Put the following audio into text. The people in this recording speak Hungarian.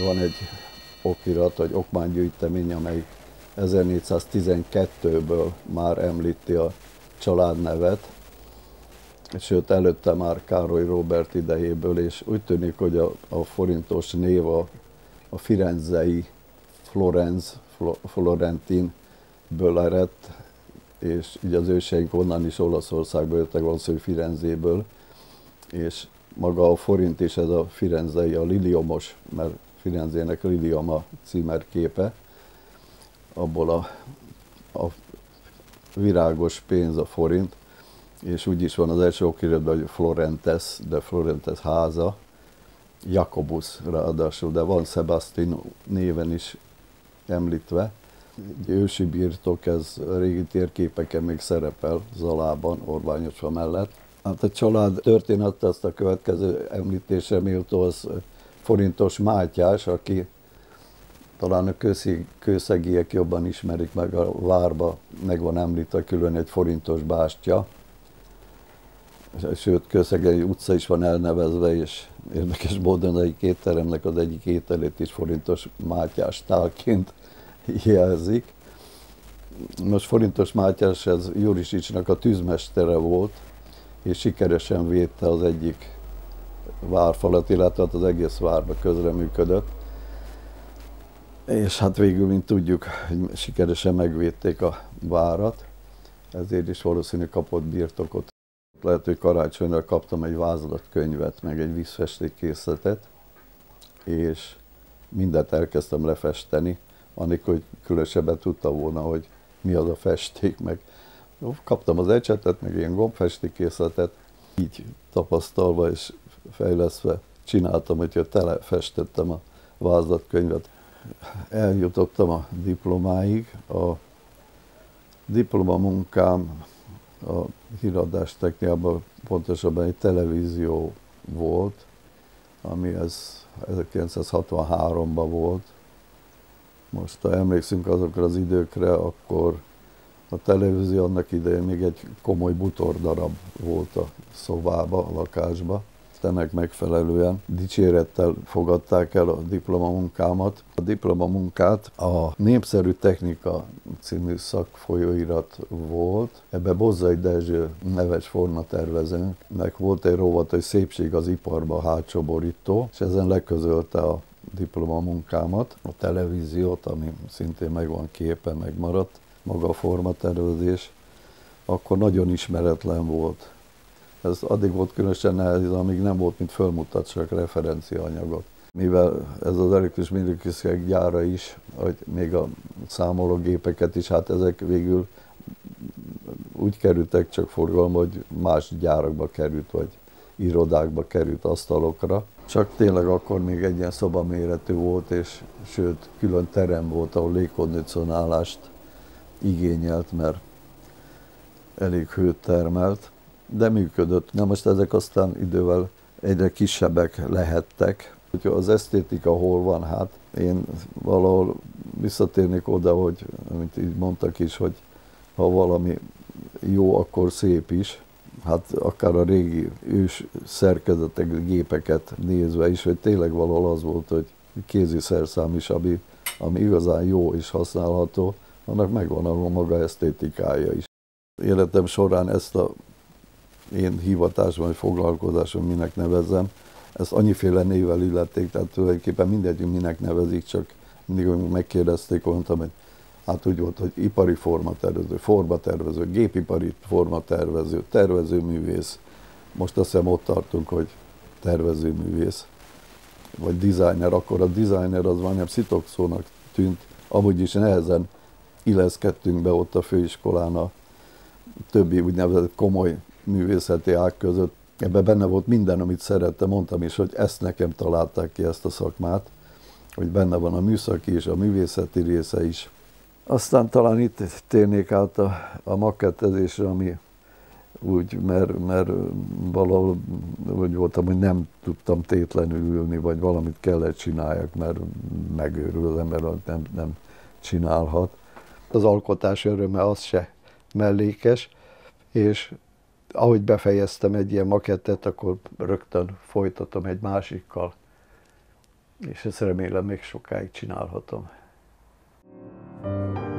van egy okirat, vagy okmánygyűjtemény, amely 1412-ből már említi a családnevet, sőt előtte már Károly Robert idejéből, és úgy tűnik, hogy a, a forintos név a, a firenzei Florenz, Florentin ből eredt, és így az őseink onnan is Olaszországból jöttek, valószínűleg Firenzéből, és maga a forint is ez a firenzei, a liliomos, mert Firenzének Lilium a címerképe, abból a, a virágos pénz a forint, és úgy is van az első okiratban, hogy Florentes, de Florentes háza, Jakobus ráadásul, de van Sebastian néven is említve. Egy ősi birtok, ez régi térképeken még szerepel Zalában, Orványosva mellett. Hát a család történet azt a következő említésre méltó az forintos Mátyás, aki talán a kőszeg, kőszegiek jobban ismerik meg, a várba meg van említve külön egy forintos bástya, sőt Kőszegei utca is van elnevezve, és érdekes módon egy étteremnek az egyik ételét is forintos Mátyás tálként jelzik. Most forintos Mátyás ez Jurisicsnak a tűzmestere volt, és sikeresen védte az egyik várfalat, illetve az egész várba közreműködött. És hát végül, mint tudjuk, hogy sikeresen megvédték a várat, ezért is valószínű kapott birtokot. Lehet, hogy karácsonyra kaptam egy könyvet, meg egy vízfestékkészletet, és mindent elkezdtem lefesteni, annikor, hogy különösebben tudta volna, hogy mi az a festék, meg kaptam az ecsetet, meg ilyen gombfestékkészletet, így tapasztalva és fejlesztve csináltam, hogy tele festettem a vázlatkönyvet. Eljutottam a diplomáig. A diplomamunkám a híradás technikában pontosabban egy televízió volt, ami ez 1963-ban volt. Most ha emlékszünk azokra az időkre, akkor a televízió annak idején még egy komoly butordarab volt a szobába, a lakásba ennek megfelelően dicsérettel fogadták el a diplomamunkámat. A diplomamunkát a Népszerű Technika című szakfolyóirat volt. Ebbe Bozzai Dezső neves formatervezőnek volt egy rovat, hogy szépség az iparba hátsó borító, és ezen leközölte a diplomamunkámat, a televíziót, ami szintén meg van képe, megmaradt, maga a formatervezés, akkor nagyon ismeretlen volt ez addig volt különösen nehéz, amíg nem volt, mint fölmutatsak referenciaanyagot. Mivel ez az elektronikus mérőkészségek gyára is, hogy még a számológépeket is, hát ezek végül úgy kerültek csak forgalomba, hogy más gyárakba került, vagy irodákba került asztalokra. Csak tényleg akkor még egy ilyen szobaméretű volt, és sőt, külön terem volt, ahol légkondicionálást igényelt, mert elég hőt termelt de működött. Na most ezek aztán idővel egyre kisebbek lehettek. Hogyha az esztétika hol van, hát én valahol visszatérnék oda, hogy, amit így mondtak is, hogy ha valami jó, akkor szép is. Hát akár a régi ős szerkezetek, gépeket nézve is, hogy tényleg valahol az volt, hogy kézi szerszám is, ami, ami igazán jó és használható, annak megvan a maga esztétikája is. Életem során ezt a én hivatásban, vagy foglalkozásom, minek nevezzem, ezt annyiféle névvel illették, tehát tulajdonképpen mindegyünk minek nevezik, csak mindig megkérdezték, mondtam, hogy hát úgy volt, hogy ipari formatervező, formatervező, gépipari formatervező, tervezőművész, most azt hiszem ott tartunk, hogy tervezőművész, vagy designer, akkor a designer az van, szitokszónak tűnt, amúgy is nehezen illeszkedtünk be ott a főiskolán a többi úgynevezett komoly művészeti ág között. Ebben benne volt minden, amit szerettem, mondtam is, hogy ezt nekem találták ki, ezt a szakmát, hogy benne van a műszaki és a művészeti része is. Aztán talán itt térnék át a, a makettezésre, ami úgy, mert, mert valahol úgy voltam, hogy nem tudtam tétlenül ülni, vagy valamit kellett csináljak, mert megőrül az ember, nem, nem csinálhat. Az alkotás öröme az se mellékes, és ahogy befejeztem egy ilyen makettet, akkor rögtön folytatom egy másikkal. és ezt remélem még sokáig csinálhatom. thank you